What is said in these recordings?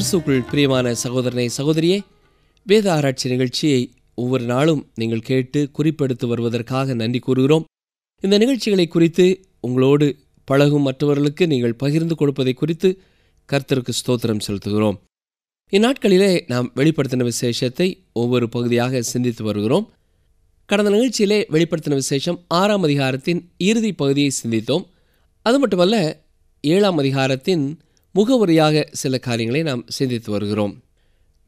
கிறிஸ்துக்குள் பிரியமான சகோதரனை சகோதரியே வேத ஆராய்ச்சி நிகழ்ச்சியை ஒவ்வொரு நாளும் நீங்கள் கேட்டு குறிப்பெடுத்து வருவதற்காக நன்றி கூறுகிறோம். இந்த நிகழ்ச்சிகளை குறித்து உங்களோடு பழகும் மற்றவர்களுக்கு நீங்கள் பகிர்ந்து கொடுப்பதை குறித்து கர்த்தருக்கு ஸ்தோத்திரம் செலுத்துகிறோம். இந்நாட்களிலே நாம் வெளிப்படுத்தின விசேஷத்தை ஒவ்வொரு பகுதியாக சிந்தித்து வருகிறோம். கடந்த நிகழ்ச்சியிலே வெளிப்படுத்தின விசேஷம் ஆறாம் அதிகாரத்தின் இறுதி பகுதியை சிந்தித்தோம். அது மட்டுமல்ல ஏழாம் அதிகாரத்தின் முகவுரையாக சில காரியங்களை நாம் சிந்தித்து வருகிறோம்.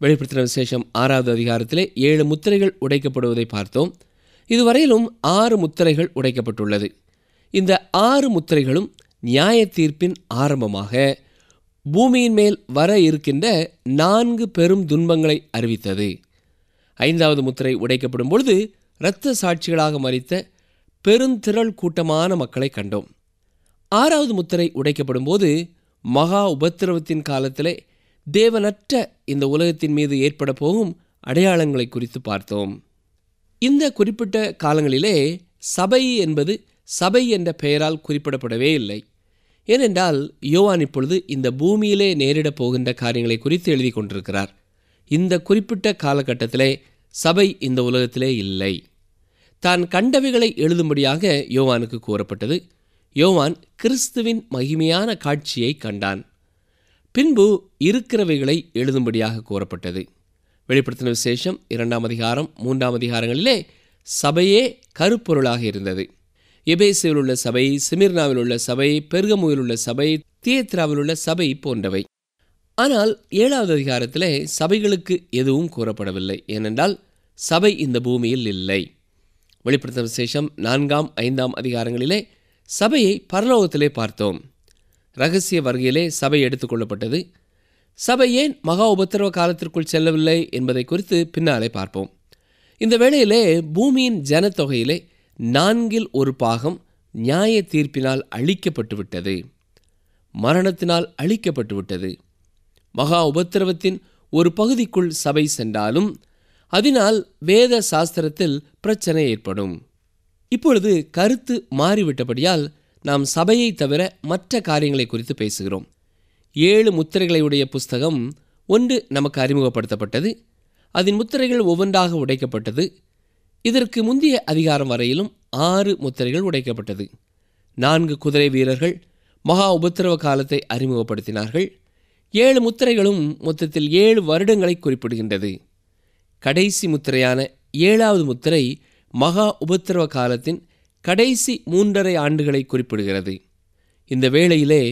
வெளிப்படுத்தின விசேஷம் ஆறாவது அதிகாரத்திலே ஏழு முத்திரைகள் உடைக்கப்படுவதை பார்த்தோம். இதுவரையிலும் ஆறு முத்திரைகள் உடைக்கப்பட்டுள்ளது. இந்த ஆறு முத்திரைகளும் நியாய தீர்ப்பின் ஆரம்பமாக பூமியின் மேல் வர இருக்கின்ற நான்கு பெரும் துன்பங்களை அறிவித்தது. ஐந்தாவது முத்திரை உடைக்கப்படும் பொழுது இரத்த சாட்சிகளாக மறித்த பெருந்திரள் கூட்டமான மக்களை கண்டோம். ஆறாவது முத்திரை உடைக்கப்படும் போது மகா உபத்திரவத்தின் காலத்திலே தேவனற்ற இந்த உலகத்தின் மீது ஏற்பட போகும் அடையாளங்களை குறித்து பார்த்தோம். இந்த குறிப்பிட்ட காலங்களிலே சபை என்பது சபை என்ற பெயரால் குறிப்பிடப்படவே இல்லை. ஏனென்றால் யோவான் இப்பொழுது இந்த பூமியிலே நேரிடப் போகின்ற காரியங்களை குறித்து எழுதி கொண்டிருக்கிறார். இந்த குறிப்பிட்ட காலகட்டத்திலே சபை இந்த உலகத்திலே இல்லை. தான் கண்டவைகளை எழுதும்படியாக யோவானுக்கு கூறப்பட்டது. யோவான் கிறிஸ்துவின் மகிமையான காட்சியை கண்டான். பின்பு இருக்கிறவைகளை எழுதும்படியாக கூறப்பட்டது. வெளிப்படுத்தின விசேஷம் இரண்டாம் அதிகாரம் மூன்றாம் அதிகாரங்களிலே சபையே கருப்பொருளாக இருந்தது. எபேசியில் உள்ள சபை சிமிர்னாவில் உள்ள சபை பெருகமுவில் உள்ள சபை தியேத்ராவில் உள்ள சபை போன்றவை. ஆனால் ஏழாவது அதிகாரத்திலே சபைகளுக்கு எதுவும் கூறப்படவில்லை. ஏனென்றால் சபை இந்த பூமியில் இல்லை. வெளிப்படுத்தின விசேஷம் நான்காம் ஐந்தாம் அதிகாரங்களிலே சபையை பரலோகத்திலே பார்த்தோம். ரகசிய வருகையிலே சபை எடுத்துக்கொள்ளப்பட்டது சபை ஏன் மகா உபத்திரவ காலத்திற்குள் செல்லவில்லை என்பதை குறித்து பின்னாலே பார்ப்போம். இந்த வேளையிலே பூமியின் ஜனத்தொகையிலே நான்கில் ஒரு பாகம் நியாய தீர்ப்பினால் அழிக்கப்பட்டு விட்டது. மரணத்தினால் அழிக்கப்பட்டு விட்டது. மகா உபத்திரவத்தின் ஒரு பகுதிக்குள் சபை சென்றாலும் அதனால் வேத சாஸ்திரத்தில் பிரச்சனை ஏற்படும். இப்பொழுது கருத்து மாறிவிட்டபடியால் நாம் சபையை தவிர மற்ற காரியங்களை குறித்து பேசுகிறோம். ஏழு முத்திரைகளை உடைய புஸ்தகம் ஒன்று நமக்கு அறிமுகப்படுத்தப்பட்டது. அதன் முத்திரைகள் ஒவ்வொன்றாக உடைக்கப்பட்டது. இதற்கு முந்தைய அதிகாரம் வரையிலும் ஆறு முத்திரைகள் உடைக்கப்பட்டது. நான்கு குதிரை வீரர்கள் மகா உபத்திரவ காலத்தை அறிமுகப்படுத்தினார்கள். ஏழு முத்திரைகளும் மொத்தத்தில் ஏழு வருடங்களை குறிப்பிடுகின்றது. கடைசி முத்திரையான ஏழாவது முத்திரை மகா உபத்திரவ காலத்தின் கடைசி மூன்றரை ஆண்டுகளை குறிப்பிடுகிறது. இந்த வேளையிலே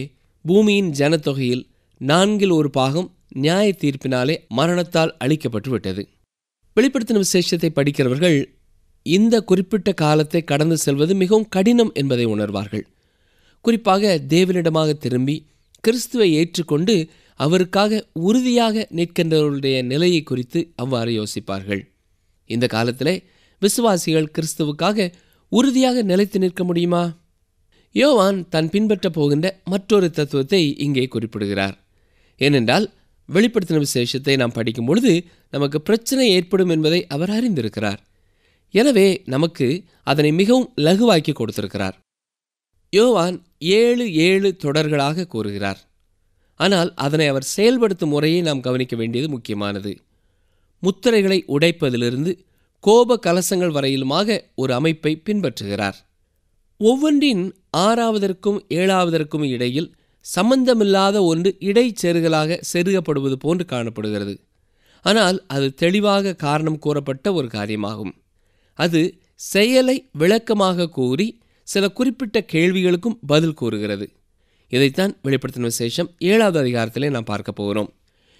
பூமியின் ஜனத்தொகையில் நான்கில் ஒரு பாகம் நியாய தீர்ப்பினாலே மரணத்தால் அழிக்கப்பட்டு விட்டது வெளிப்படுத்தின விசேஷத்தை படிக்கிறவர்கள் இந்த குறிப்பிட்ட காலத்தை கடந்து செல்வது மிகவும் கடினம் என்பதை உணர்வார்கள். குறிப்பாக தேவனிடமாக திரும்பி கிறிஸ்துவை ஏற்றுக்கொண்டு அவருக்காக உறுதியாக நிற்கின்றவருடைய நிலையை குறித்து அவ்வாறு யோசிப்பார்கள். இந்த காலத்திலே விசுவாசிகள் கிறிஸ்துவுக்காக உறுதியாக நிலைத்து நிற்க முடியுமா? யோவான் தன் பின்பற்ற போகின்ற மற்றொரு தத்துவத்தை இங்கே குறிப்பிடுகிறார். ஏனென்றால் வெளிப்படுத்தின விசேஷத்தை நாம் படிக்கும் பொழுது நமக்கு பிரச்சனை ஏற்படும் என்பதை அவர் அறிந்திருக்கிறார். எனவே நமக்கு அதனை மிகவும் லகுவாக்கி கொடுத்திருக்கிறார். யோவான் ஏழு ஏழு தொடர்களாக கூறுகிறார். ஆனால் அதனை அவர் செயல்படுத்தும் முறையை நாம் கவனிக்க வேண்டியது முக்கியமானது. முத்திரைகளை உடைப்பதிலிருந்து கோப கலசங்கள் வரையிலுமாக ஒரு அமைப்பை பின்பற்றுகிறார். ஒவ்வொன்றின் ஆறாவதற்கும் ஏழாவதற்கும் இடையில் சம்பந்தமில்லாத ஒன்று இடைச்செருகலாக செருகப்படுவது போன்று காணப்படுகிறது. ஆனால் அது தெளிவாக காரணம் கூறப்பட்ட ஒரு காரியமாகும். அது செயலை விளக்கமாக கூறி சில குறிப்பிட்ட கேள்விகளுக்கும் பதில் கூறுகிறது. இதைத்தான் வெளிப்படுத்தின விசேஷம் ஏழாவது அதிகாரத்திலே நாம் பார்க்க போகிறோம்.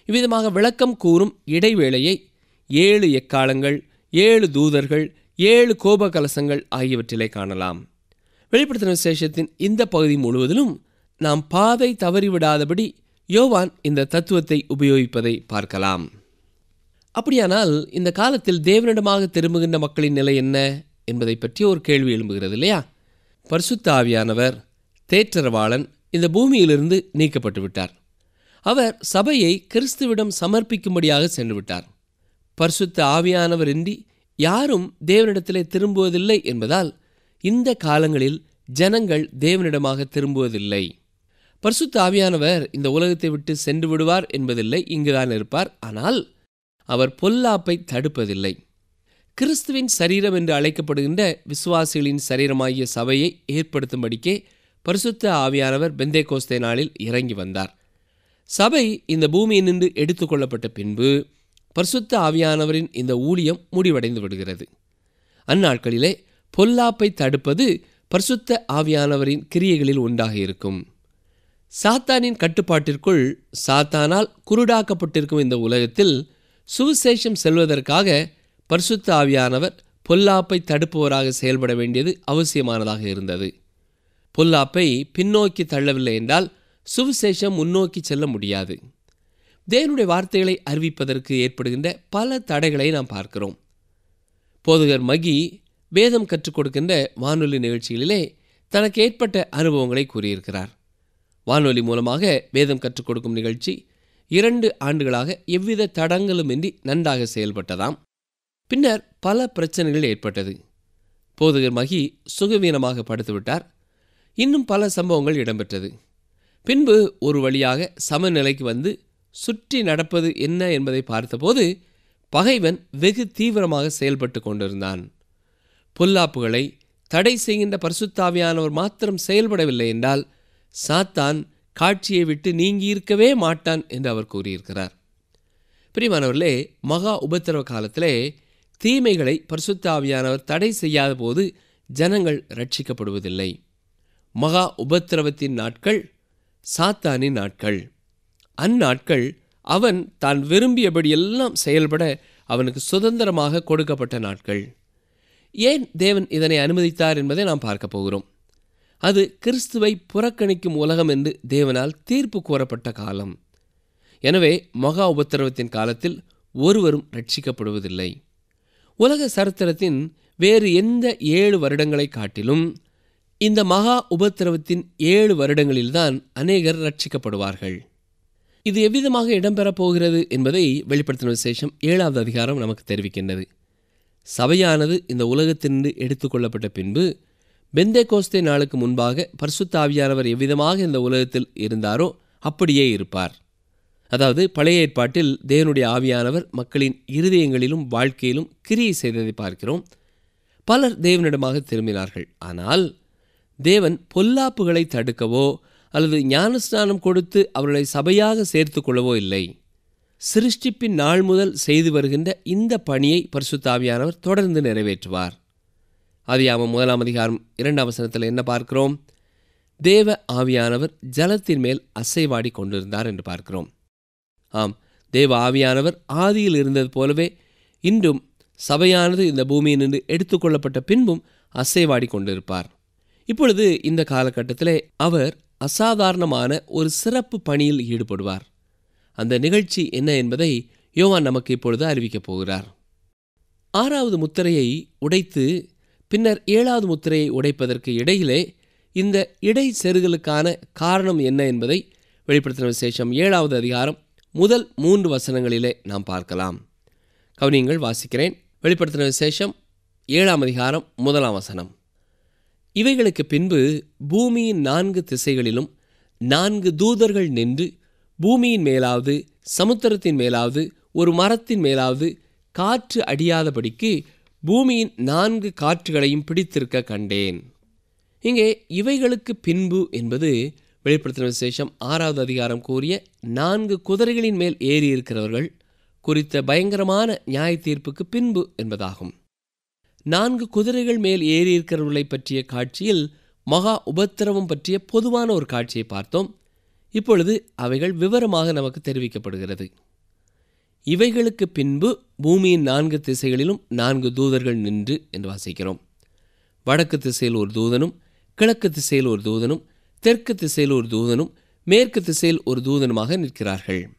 இவ்விதமாக விளக்கம் கூறும் இடைவேளையை ஏழு எக்காலங்கள் ஏழு தூதர்கள் ஏழு கோப கலசங்கள் ஆகியவற்றிலே காணலாம். வெளிப்படுத்தின விசேஷத்தின் இந்த பகுதி முழுவதிலும் நாம் பாதை தவறிவிடாதபடி யோவான் இந்த தத்துவத்தை உபயோகிப்பதை பார்க்கலாம். அப்படியானால் இந்த காலத்தில் தேவனிடமாக திரும்புகின்ற மக்களின் நிலை என்ன என்பதை பற்றி ஒரு கேள்வி எழும்புகிறது இல்லையா? பரிசுத்த ஆவியானவர் தேற்றரவாளன் இந்த பூமியிலிருந்து நீக்கப்பட்டு விட்டார் அவர் சபையை கிறிஸ்துவிடம் சமர்ப்பிக்கும்படியாக சென்று விட்டார் பரிசுத்த ஆவியானவரின்றி யாரும் தேவனிடத்திலே திரும்புவதில்லை என்பதால் இந்த காலங்களில் ஜனங்கள் தேவனிடமாக திரும்புவதில்லை. பரிசுத்த ஆவியானவர் இந்த உலகத்தை விட்டு சென்று விடுவார் என்பதில்லை இங்குதான் இருப்பார். ஆனால் அவர் பொல்லாப்பை தடுப்பதில்லை. கிறிஸ்துவின் சரீரம் என்று அழைக்கப்படுகின்ற விசுவாசிகளின் சரீரமாகிய சபையை ஏற்படுத்தும்படிக்கே பரிசுத்த ஆவியானவர் பெந்தே கோஸ்தே நாளில் இறங்கி வந்தார். சபை இந்த பூமியினின்று எடுத்துக்கொள்ளப்பட்ட பின்பு பரிசுத்த ஆவியானவரின் இந்த ஊழியம் முடிவடைந்து விடுகிறது. அந்நாட்களிலே பொல்லாப்பை தடுப்பது பரிசுத்த ஆவியானவரின் கிரியைகளில் ஒன்றாக இருக்கும். சாத்தானின் கட்டுப்பாட்டிற்குள் சாத்தானால் குருடாக்கப்பட்டிருக்கும் இந்த உலகத்தில் சுவிசேஷம் செல்வதற்காக பரிசுத்த ஆவியானவர் பொல்லாப்பை தடுப்பவராக செயல்பட வேண்டியது அவசியமானதாக இருந்தது. பொல்லாப்பை பின்னோக்கி தள்ளவில்லை என்றால் சுவிசேஷம் முன்னோக்கி செல்ல முடியாது. தேவனுடைய வார்த்தைகளை அறிவிப்பதற்கு ஏற்படுகின்ற பல தடைகளை நாம் பார்க்கிறோம். போதகர் மகி வேதம் கற்றுக் கொடுக்கின்ற வானொலி நிகழ்ச்சிகளிலே தனக்கு ஏற்பட்ட அனுபவங்களை கூறியிருக்கிறார். வானொலி மூலமாக வேதம் கற்றுக் கொடுக்கும் நிகழ்ச்சி இரண்டு ஆண்டுகளாக எவ்வித தடங்களுமின்றி நன்றாக செயல்பட்டதாம். பின்னர் பல பிரச்சனைகள் ஏற்பட்டது. போதகர் மகி சுகவீனமாக படுத்துவிட்டார். இன்னும் பல சம்பவங்கள் இடம்பெற்றது. பின்பு ஒரு வழியாக சமநிலைக்கு வந்து சுற்றி நடப்பது என்ன என்பதை பார்த்தபோது பகைவன் வெகு தீவிரமாக செயல்பட்டு கொண்டிருந்தான். பொல்லாப்புகளை தடை செய்கின்ற பரிசுத்தாவியானவர் மாத்திரம் செயல்படவில்லை என்றால் சாத்தான் காட்சியை விட்டு நீங்கியிருக்கவே மாட்டான் என்று அவர் கூறியிருக்கிறார். பிரியமானவர்களே மகா உபத்திரவ காலத்திலே தீமைகளை பரிசுத்தாவியானவர் தடை செய்யாத போது ஜனங்கள் ரட்சிக்கப்படுவதில்லை மகா உபத்திரவத்தின் நாட்கள் சாத்தானின் நாட்கள். அந்நாட்கள் அவன் தான் விரும்பியபடியெல்லாம் செயல்பட அவனுக்கு சுதந்திரமாக கொடுக்கப்பட்ட நாட்கள். ஏன் தேவன் இதனை அனுமதித்தார் என்பதை நாம் பார்க்க போகிறோம். அது கிறிஸ்துவை புறக்கணிக்கும் உலகம் என்று தேவனால் தீர்ப்பு கூறப்பட்ட காலம். எனவே மகா உபத்திரவத்தின் காலத்தில் ஒருவரும் ரட்சிக்கப்படுவதில்லை உலக சரித்திரத்தின் வேறு எந்த ஏழு வருடங்களை காட்டிலும் இந்த மகா உபத்திரவத்தின் ஏழு வருடங்களில்தான் அநேகர் ரட்சிக்கப்படுவார்கள் இது எவ்விதமாக இடம்பெறப் போகிறது என்பதை வெளிப்படுத்தின விசேஷம் ஏழாவது அதிகாரம் நமக்கு தெரிவிக்கின்றது. சபையானது இந்த உலகத்திலிருந்து எடுத்துக்கொள்ளப்பட்ட பின்பு பெந்தே கோஸ்தே நாளுக்கு முன்பாக பரிசுத்த ஆவியானவர் எவ்விதமாக இந்த உலகத்தில் இருந்தாரோ அப்படியே இருப்பார். அதாவது பழைய ஏற்பாட்டில் தேவனுடைய ஆவியானவர் மக்களின் இருதயங்களிலும் வாழ்க்கையிலும் கிரியை செய்ததை பார்க்கிறோம். பலர் தேவனிடமாக திரும்பினார்கள். ஆனால் தேவன் பொல்லாப்புகளை தடுக்கவோ அல்லது ஞானஸ்நானம் கொடுத்து அவர்களை சபையாக சேர்த்து கொள்ளவோ இல்லை. சிருஷ்டிப்பின் நாள் முதல் செய்து வருகின்ற இந்த பணியை பரிசுத்தாவியானவர் தொடர்ந்து நிறைவேற்றுவார். ஆதியாமம் முதலாம் அதிகாரம் இரண்டாம் வசனத்தில் என்ன பார்க்கிறோம்? தேவ ஆவியானவர் ஜலத்தின் மேல் அசைவாடி கொண்டிருந்தார் என்று பார்க்கிறோம். ஆம் தேவ ஆவியானவர் ஆதியில் இருந்தது போலவே இன்றும் சபையானது இந்த பூமியினின்று எடுத்துக்கொள்ளப்பட்ட பின்பும் அசைவாடி கொண்டிருப்பார். இப்பொழுது இந்த காலகட்டத்திலே அவர் அசாதாரணமான ஒரு சிறப்பு பணியில் ஈடுபடுவார். அந்த நிகழ்ச்சி என்ன என்பதை யோவான் நமக்கு இப்பொழுது அறிவிக்கப் போகிறார். ஆறாவது முத்திரையை உடைத்து பின்னர் ஏழாவது முத்திரையை உடைப்பதற்கு இடையிலே இந்த இடை செருகலுக்கான காரணம் என்ன என்பதை வெளிப்படுத்தின விசேஷம் ஏழாவது அதிகாரம் முதல் மூன்று வசனங்களிலே நாம் பார்க்கலாம். கவனியங்கள் வாசிக்கிறேன். வெளிப்படுத்தின விசேஷம் ஏழாம் அதிகாரம் முதலாம் வசனம். இவைகளுக்கு பின்பு பூமியின் நான்கு திசைகளிலும் நான்கு தூதர்கள் நின்று பூமியின் மேலாவது சமுத்திரத்தின் மேலாவது ஒரு மரத்தின் மேலாவது காற்று அடியாதபடிக்கு பூமியின் நான்கு காற்றுகளையும் பிடித்திருக்க கண்டேன். இங்கே இவைகளுக்கு பின்பு என்பது வெளிப்படுத்தின விசேஷம் ஆறாவது அதிகாரம் கூறிய நான்கு குதிரைகளின் மேல் ஏறி இருக்கிறவர்கள் குறித்த பயங்கரமான நியாய தீர்ப்புக்கு பின்பு என்பதாகும். நான்கு குதிரைகள் மேல் ஏறி இருக்கிறவர்களை பற்றிய காட்சியில் மகா உபத்திரவம் பற்றிய பொதுவான ஒரு காட்சியை பார்த்தோம். இப்பொழுது அவைகள் விவரமாக நமக்கு தெரிவிக்கப்படுகிறது. இவைகளுக்கு பின்பு பூமியின் நான்கு திசைகளிலும் நான்கு தூதர்கள் நின்று என்று வாசிக்கிறோம். வடக்கு திசையில் ஒரு தூதனும் கிழக்கு திசையில் ஒரு தூதனும் தெற்கு திசையில் ஒரு தூதனும் மேற்கு திசையில் ஒரு தூதனுமாக நிற்கிறார்கள்.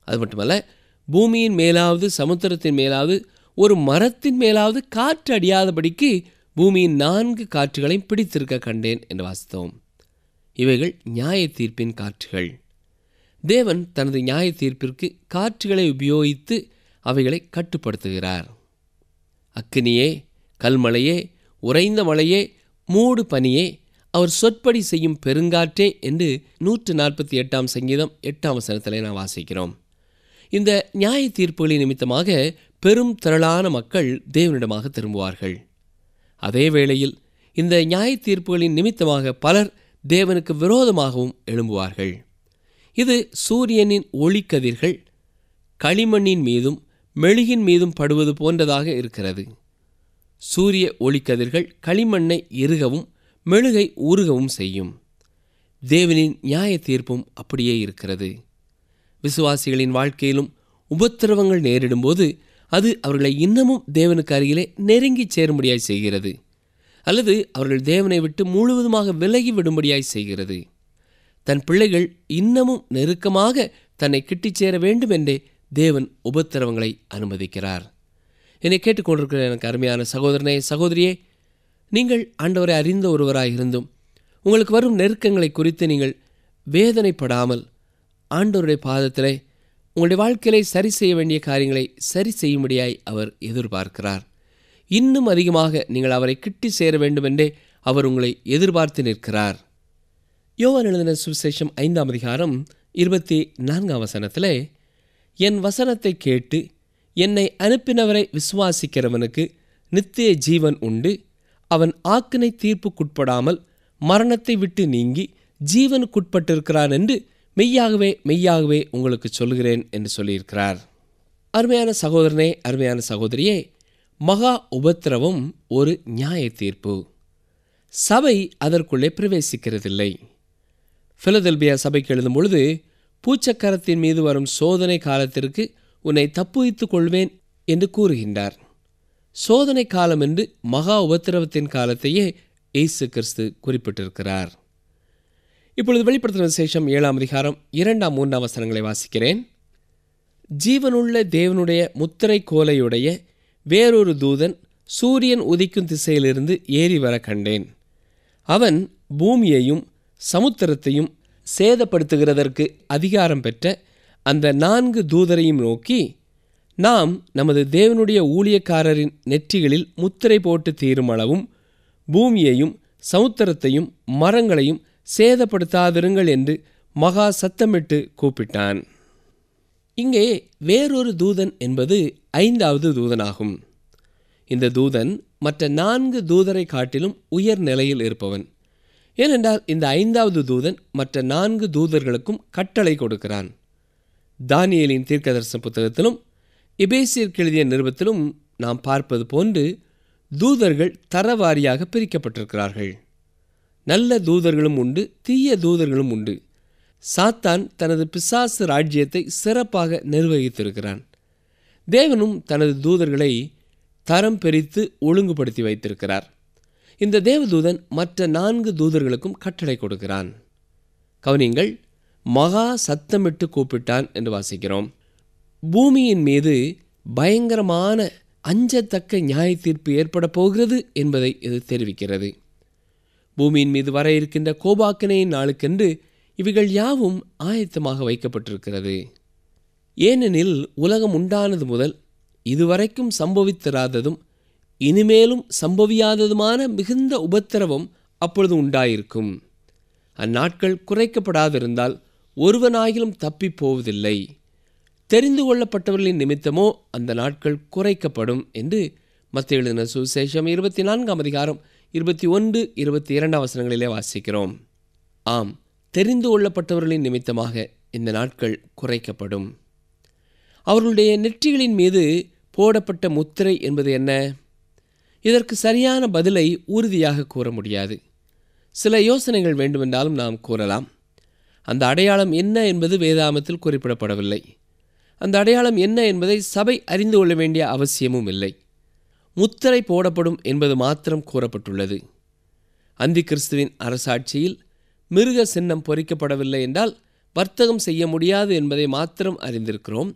அது மட்டுமல்ல பூமியின் மேலாவது சமுத்திரத்தின் மேலாவது ஒரு மரத்தின் மேலாவது காற்று அடியாதபடிக்கு பூமியின் நான்கு காற்றுகளையும் பிடித்திருக்க கண்டேன் என்று வாசித்தோம். இவைகள் நியாய தீர்ப்பின் காற்றுகள். தேவன் தனது நியாய தீர்ப்பிற்கு காற்றுகளை உபயோகித்து அவைகளை கட்டுப்படுத்துகிறார். அக்கினியே கல்மலையே உறைந்த மலையே மூடு பனியே அவர் சொற்படி செய்யும் பெருங்காற்றே என்று நூற்று நாற்பத்தி எட்டாம் சங்கீதம் எட்டாம் வசனத்தில் நான் வாசிக்கிறோம். இந்த நியாய தீர்ப்புகளின் நிமித்தமாக பெரும் திரளான மக்கள் தேவனிடமாக திரும்புவார்கள். அதே வேளையில் இந்த நியாய தீர்ப்புகளின் நிமித்தமாக பலர் தேவனுக்கு விரோதமாகவும் எழும்புவார்கள். இது சூரியனின் ஒளிக்கதிர்கள் களிமண்ணின் மீதும் மெழுகின் மீதும் படுவது போன்றதாக இருக்கிறது. சூரிய ஒளிக்கதிர்கள் களிமண்ணை இறுகவும் மெழுகை உருகவும் செய்யும். தேவனின் நியாய தீர்ப்பும் அப்படியே இருக்கிறது. விசுவாசிகளின் வாழ்க்கையிலும் உபத்திரவங்கள் நேரிடும்போது அது அவர்களை இன்னமும் தேவனுக்கு அருகிலே நெருங்கி சேரும்படியாய் செய்கிறது. அல்லது அவர்கள் தேவனை விட்டு முழுவதுமாக விலகி விடும்படியாய் செய்கிறது. தன் பிள்ளைகள் இன்னமும் நெருக்கமாக தன்னை கிட்டிச் சேர வேண்டும் என்றே தேவன் உபத்திரவங்களை அனுமதிக்கிறார். என்னை கேட்டுக்கொண்டிருக்கிற எனக்கு அருமையான சகோதரனே சகோதரியே நீங்கள் ஆண்டவரை அறிந்த ஒருவராயிருந்தும் உங்களுக்கு வரும் நெருக்கங்களை குறித்து நீங்கள் வேதனைப்படாமல் ஆண்டவருடைய பாதத்திலே உங்களுடைய வாழ்க்கையை சரி செய்ய வேண்டிய காரியங்களை சரி செய்யும்படியாய் அவர் எதிர்பார்க்கிறார். இன்னும் அதிகமாக நீங்கள் அவரை கிட்டி சேர வேண்டுமென்றே அவர் உங்களை எதிர்பார்த்து நிற்கிறார். யோவான் எழுதின சுவிசேஷம் ஐந்தாம் அதிகாரம் இருபத்தி நான்காம் வசனத்திலே என் வசனத்தை கேட்டு என்னை அனுப்பினவரை விசுவாசிக்கிறவனுக்கு நித்திய ஜீவன் உண்டு. அவன் ஆக்கினை தீர்ப்புக்குட்படாமல் மரணத்தை விட்டு நீங்கி ஜீவனுக்குட்பட்டிருக்கிறான் என்று மெய்யாகவே மெய்யாகவே உங்களுக்கு சொல்கிறேன் என்று சொல்லியிருக்கிறார். அருமையான சகோதரனே அருமையான சகோதரியே மகா உபத்திரவம் ஒரு நியாய தீர்ப்பு. சபை அதற்குள்ளே பிரவேசிக்கிறதில்லை. பிலதெல்பியா சபைக்கு எழுதும் பொழுது பூச்சக்கரத்தின் மீது வரும் சோதனை காலத்திற்கு உன்னை தப்புவித்துக் கொள்வேன் என்று கூறுகின்றார். சோதனை காலம் என்று மகா உபத்திரவத்தின் காலத்தையே இயேசு கிறிஸ்து குறிப்பிட்டிருக்கிறார். இப்பொழுது வெளிப்படுத்தின விசேஷம் ஏழாம் அதிகாரம் இரண்டாம் மூன்றாம் வசனங்களை வாசிக்கிறேன். ஜீவனுள்ள தேவனுடைய முத்திரை கோலையுடைய வேறொரு தூதன் சூரியன் உதிக்கும் திசையிலிருந்து ஏறி வர கண்டேன். அவன் பூமியையும் சமுத்திரத்தையும் சேதப்படுத்துகிறதற்கு அதிகாரம் பெற்ற அந்த நான்கு தூதரையும் நோக்கி நாம் நமது தேவனுடைய ஊழியக்காரரின் நெற்றிகளில் முத்திரை போட்டு தீரும் அளவும் பூமியையும் சமுத்திரத்தையும் மரங்களையும் சேதப்படுத்தாதிருங்கள் என்று மகா சத்தமிட்டு கூப்பிட்டான். இங்கே வேறொரு தூதன் என்பது ஐந்தாவது தூதனாகும். இந்த தூதன் மற்ற நான்கு தூதரை காட்டிலும் உயர் நிலையில் இருப்பவன். ஏனென்றால் இந்த ஐந்தாவது தூதன் மற்ற நான்கு தூதர்களுக்கும் கட்டளை கொடுக்கிறான். தானியலின் தீர்க்கதரிசன புத்தகத்திலும் இபேசியர் எழுதிய நிருபத்திலும் நாம் பார்ப்பது போன்று தூதர்கள் தரவாரியாக பிரிக்கப்பட்டிருக்கிறார்கள். நல்ல தூதர்களும் உண்டு தீய தூதர்களும் உண்டு. சாத்தான் தனது பிசாசு ராஜ்யத்தை சிறப்பாக நிர்வகித்திருக்கிறான். தேவனும் தனது தூதர்களை தரம் பிரித்து ஒழுங்குபடுத்தி வைத்திருக்கிறார். இந்த தேவதூதன் மற்ற நான்கு தூதர்களுக்கும் கட்டளை கொடுக்கிறான். கவனிங்கள் மகா சத்தமிட்டு கூப்பிட்டான் என்று வாசிக்கிறோம். பூமியின் மீது பயங்கரமான அஞ்சத்தக்க நியாய தீர்ப்பு ஏற்பட போகிறது என்பதை இது தெரிவிக்கிறது. பூமியின் மீது வர இருக்கின்ற கோபாக்கினையின் நாளுக்கென்று இவைகள் யாவும் ஆயத்தமாக வைக்கப்பட்டிருக்கிறது. ஏனெனில் உலகம் உண்டானது முதல் இதுவரைக்கும் சம்பவித்திராததும் இனிமேலும் சம்பவியாததுமான மிகுந்த உபத்திரவம் அப்பொழுது உண்டாயிருக்கும். அந்நாட்கள் குறைக்கப்படாதிருந்தால் ஒருவனாயிலும் தப்பிப் போவதில்லை. தெரிந்து கொள்ளப்பட்டவர்களின் நிமித்தமோ அந்த நாட்கள் குறைக்கப்படும் என்று மத்திய எழுதின சுசேஷம் இருபத்தி நான்காம் அதிகாரம் இருபத்தி ஒன்று இருபத்தி இரண்டாம் வசனங்களிலே வாசிக்கிறோம். ஆம் தெரிந்து கொள்ளப்பட்டவர்களின் நிமித்தமாக இந்த நாட்கள் குறைக்கப்படும். அவர்களுடைய நெற்றிகளின் மீது போடப்பட்ட முத்திரை என்பது என்ன? இதற்கு சரியான பதிலை உறுதியாக கூற முடியாது. சில யோசனைகள் வேண்டுமென்றாலும் நாம் கூறலாம். அந்த அடையாளம் என்ன என்பது வேதாமத்தில் குறிப்பிடப்படவில்லை. அந்த அடையாளம் என்ன என்பதை சபை அறிந்து கொள்ள வேண்டிய அவசியமும் இல்லை. முத்திரை போடப்படும் என்பது மாத்திரம் கூறப்பட்டுள்ளது. அந்தி கிறிஸ்துவின் அரசாட்சியில் மிருக சின்னம் பொறிக்கப்படவில்லை என்றால் வர்த்தகம் செய்ய முடியாது என்பதை மாத்திரம் அறிந்திருக்கிறோம்.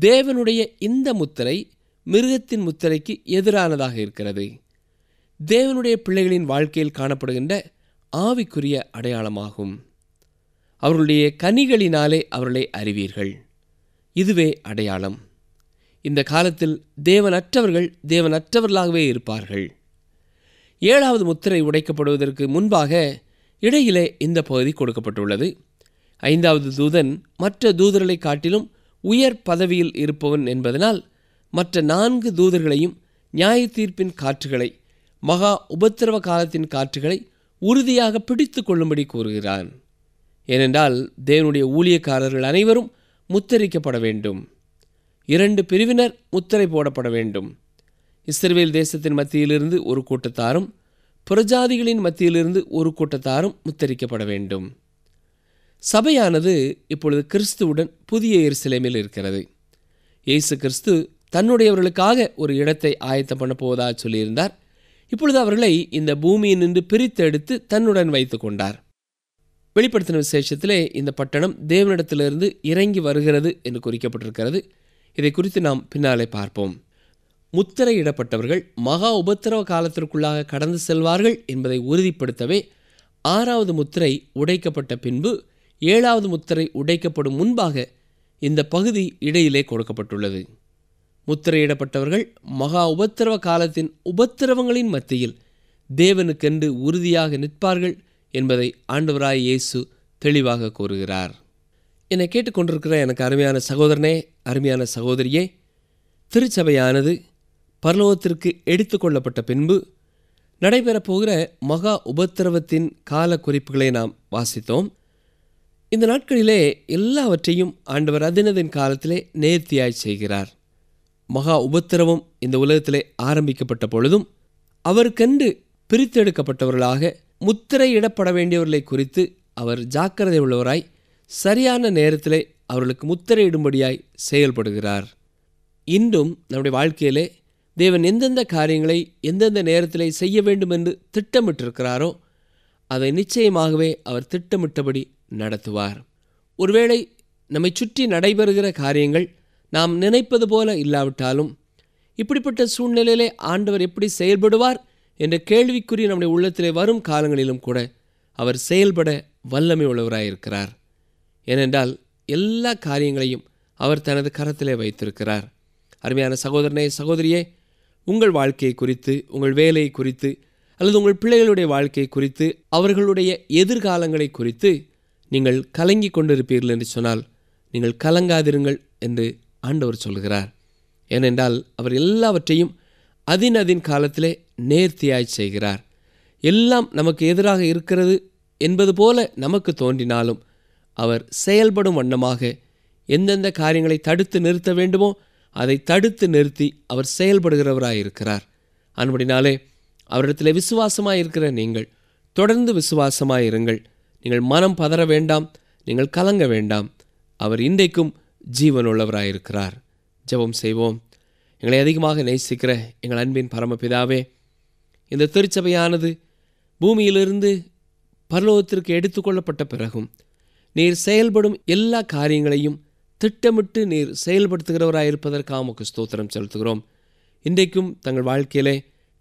தேவனுடைய இந்த முத்திரை மிருகத்தின் முத்திரைக்கு எதிரானதாக இருக்கிறது. தேவனுடைய பிள்ளைகளின் வாழ்க்கையில் காணப்படுகின்ற ஆவிக்குரிய அடையாளமாகும். அவர்களுடைய கனிகளினாலே அவர்களை அறிவீர்கள். இதுவே அடையாளம். இந்த காலத்தில் தேவனற்றவர்கள் தேவனற்றவர்களாகவே இருப்பார்கள். ஏழாவது முத்திரை உடைக்கப்படுவதற்கு முன்பாக இடையிலே இந்த பகுதி கொடுக்கப்பட்டுள்ளது. ஐந்தாவது தூதன் மற்ற தூதர்களை காட்டிலும் உயர் பதவியில் இருப்பவன் என்பதனால் மற்ற நான்கு தூதர்களையும் நியாய தீர்ப்பின் காற்றுகளை மகா உபத்திரவ காலத்தின் காற்றுகளை உறுதியாக பிடித்து கொள்ளும்படி கூறுகிறான். ஏனென்றால் தேவனுடைய ஊழியக்காரர்கள் அனைவரும் முத்தரிக்கப்பட வேண்டும். இரண்டு பிரிவினர் முத்திரை போடப்பட வேண்டும். இஸ்ரேல் தேசத்தின் மத்தியிலிருந்து ஒரு கூட்டத்தாரும் புறஜாதிகளின் மத்தியிலிருந்து ஒரு கூட்டத்தாரும் முத்தரிக்கப்பட வேண்டும். சபையானது இப்பொழுது கிறிஸ்துவுடன் புதிய எருசலேமில் இருக்கிறது. இயேசு கிறிஸ்து தன்னுடையவர்களுக்காக ஒரு இடத்தை ஆயத்தம் பண்ண போவதாக சொல்லியிருந்தார். இப்பொழுது அவர்களை இந்த பூமியில் நின்று பிரித்தெடுத்து தன்னுடன் வைத்து கொண்டார். வெளிப்படுத்தின விசேஷத்திலே இந்த பட்டணம் தேவனிடத்திலிருந்து இறங்கி வருகிறது என்று குறிக்கப்பட்டிருக்கிறது. இதை குறித்து நாம் பின்னாலே பார்ப்போம். முத்திரையிடப்பட்டவர்கள் மகா உபத்திரவ காலத்திற்குள்ளாக கடந்து செல்வார்கள் என்பதை உறுதிப்படுத்தவே ஆறாவது முத்திரை உடைக்கப்பட்ட பின்பு ஏழாவது முத்திரை உடைக்கப்படும் முன்பாக இந்த பகுதி இடையிலே கொடுக்கப்பட்டுள்ளது. முத்திரையிடப்பட்டவர்கள் மகா உபத்திரவ காலத்தின் உபத்திரவங்களின் மத்தியில் தேவனுக்கென்று உறுதியாக நிற்பார்கள் என்பதை ஆண்டவராய் இயேசு தெளிவாக கூறுகிறார். என்னை கேட்டுக்கொண்டிருக்கிற எனக்கு அருமையான சகோதரனே அருமையான சகோதரியே திருச்சபையானது பரலோகத்திற்கு எடுத்துக்கொள்ளப்பட்ட பின்பு நடைபெறப் போகிற மகா உபத்திரவத்தின் கால குறிப்புகளை நாம் வாசித்தோம். இந்த நாட்களிலே எல்லாவற்றையும் ஆண்டவர் அதினதின் காலத்திலே நேர்த்தியாய் செய்கிறார். மகா உபத்திரவம் இந்த உலகத்திலே ஆரம்பிக்கப்பட்ட பொழுதும் அவருக்கென்று பிரித்தெடுக்கப்பட்டவர்களாக முத்திரையிடப்பட வேண்டியவர்களை குறித்து அவர் ஜாக்கிரதை உள்ளவராய் சரியான நேரத்திலே அவர்களுக்கு முத்திரையிடும்படியாய் செயல்படுகிறார். இன்றும் நம்முடைய வாழ்க்கையிலே தேவன் எந்தெந்த காரியங்களை எந்தெந்த நேரத்திலே செய்ய வேண்டும் என்று திட்டமிட்டிருக்கிறாரோ அதை நிச்சயமாகவே அவர் திட்டமிட்டபடி நடத்துவார். ஒருவேளை நம்மை சுற்றி நடைபெறுகிற காரியங்கள் நாம் நினைப்பது போல இல்லாவிட்டாலும் இப்படிப்பட்ட சூழ்நிலையிலே ஆண்டவர் எப்படி செயல்படுவார் என்ற கேள்விக்குறி நம்முடைய உள்ளத்திலே வரும் காலங்களிலும் கூட அவர் செயல்பட வல்லமை உள்ளவராயிருக்கிறார். ஏனென்றால் எல்லா காரியங்களையும் அவர் தனது கரத்திலே வைத்திருக்கிறார். அருமையான சகோதரனே சகோதரியே உங்கள் வாழ்க்கையை குறித்து உங்கள் வேலையை குறித்து அல்லது உங்கள் பிள்ளைகளுடைய வாழ்க்கை குறித்து அவர்களுடைய எதிர்காலங்களை குறித்து நீங்கள் கலங்கி கொண்டிருப்பீர்கள் என்று சொன்னால் நீங்கள் கலங்காதிருங்கள் என்று ஆண்டவர் சொல்கிறார். ஏனென்றால் அவர் எல்லாவற்றையும் அதின் அதின் காலத்திலே நேர்த்தியாய் செய்கிறார். எல்லாம் நமக்கு எதிராக இருக்கிறது என்பது போல நமக்கு தோன்றினாலும் அவர் செயல்படும் வண்ணமாக எந்தெந்த காரியங்களை தடுத்து நிறுத்த வேண்டுமோ அதை தடுத்து நிறுத்தி அவர் செயல்படுகிறவராயிருக்கிறார். அன்படினாலே அவரிடத்தில் விசுவாசமாயிருக்கிற நீங்கள் தொடர்ந்து விசுவாசமாய் இருங்கள் நீங்கள் மனம் பதற வேண்டாம் நீங்கள் கலங்க வேண்டாம். அவர் இன்றைக்கும் ஜீவனுள்ளவராயிருக்கிறார். ஜெபம் செய்வோம். எங்களை அதிகமாக நேசிக்கிற எங்கள் அன்பின் பரமபிதாவே இந்த திருச்சபையானது பூமியிலிருந்து பரலோகத்திற்கு எடுத்துக்கொள்ளப்பட்ட பிறகும் நீர் செயல்படும் எல்லா காரியங்களையும் திட்டமிட்டு நீர் செயல்படுத்துகிறவராயிருப்பதற்காக உமக்கு ஸ்தோத்திரம் செலுத்துகிறோம். இன்றைக்கும் தங்கள் வாழ்க்கையிலே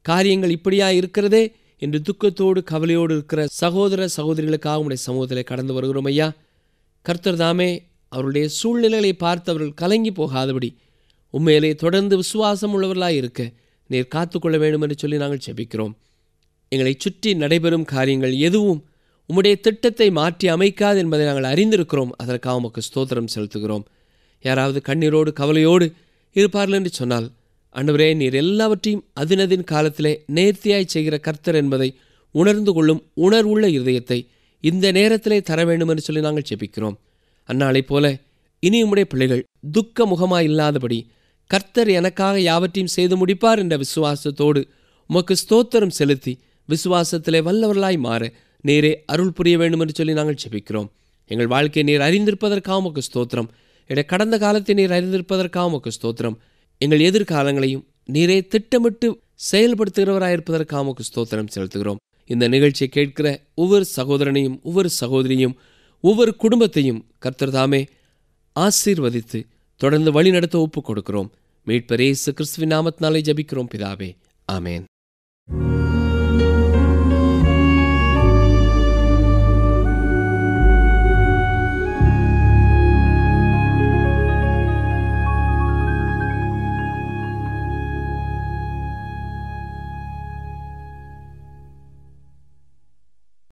காரியங்கள் இப்படியா இருக்கிறதே என்று துக்கத்தோடு கவலையோடு இருக்கிற சகோதர சகோதரிகளுக்காக உடைய சமூகத்திலே கடந்து வருகிறோம் ஐயா. கர்த்தர் தாமே அவருடைய சூழ்நிலைகளை பார்த்து அவர்கள் கலங்கி போகாதபடி உண்மையிலே தொடர்ந்து விசுவாசம் உள்ளவர்களாக இருக்க நீர் காத்துக்கொள்ள வேண்டும் என்று சொல்லி நாங்கள் செபிக்கிறோம் எங்களை சுற்றி நடைபெறும் காரியங்கள் எதுவும் உம்முடைய திட்டத்தை மாற்றி அமைக்காது என்பதை நாங்கள் அறிந்திருக்கிறோம். அதற்காக உமக்கு ஸ்தோத்திரம் செலுத்துகிறோம். யாராவது கண்ணீரோடு கவலையோடு இருப்பார்கள் என்று சொன்னால் அன்றுவரே நீர் எல்லாவற்றையும் அதினதின் காலத்திலே நேர்த்தியாய் செய்கிற கர்த்தர் என்பதை உணர்ந்து கொள்ளும் உணர்வுள்ள இருதயத்தை இந்த நேரத்திலே தர வேண்டும் என்று சொல்லி நாங்கள் ஜெபிக்கிறோம். அந்நாளைப் போல இனி உம்முடைய பிள்ளைகள் துக்க முகமாய் இல்லாதபடி கர்த்தர் எனக்காக யாவற்றையும் செய்து முடிப்பார் என்ற விசுவாசத்தோடு உமக்கு ஸ்தோத்திரம் செலுத்தி விசுவாசத்திலே வல்லவர்களாய் மாற நீரே அருள் புரிய வேண்டும் என்று சொல்லி நாங்கள் ஜெபிக்கிறோம். எங்கள் வாழ்க்கையை நீர் அறிந்திருப்பதற்காக உமக்கு ஸ்தோத்திரம். எடைய கடந்த காலத்தை நீர் அறிந்திருப்பதற்காக உமக்கு ஸ்தோத்திரம். எங்கள் எதிர்காலங்களையும் நீரே திட்டமிட்டு செயல்படுத்துகிறவராயிருப்பதற்காக உமக்கு ஸ்தோத்திரம் செலுத்துகிறோம். இந்த நிகழ்ச்சியை கேட்கிற ஒவ்வொரு சகோதரனையும் ஒவ்வொரு சகோதரியும் ஒவ்வொரு குடும்பத்தையும் கர்த்தர் தாமே ஆசீர்வதித்து தொடர்ந்து வழி நடத்த ஒப்புக் கொடுக்கிறோம். மீட்பரேசு கிறிஸ்துவின் நாமத்தினாலே ஜபிக்கிறோம் பிதாவே. ஆமேன்.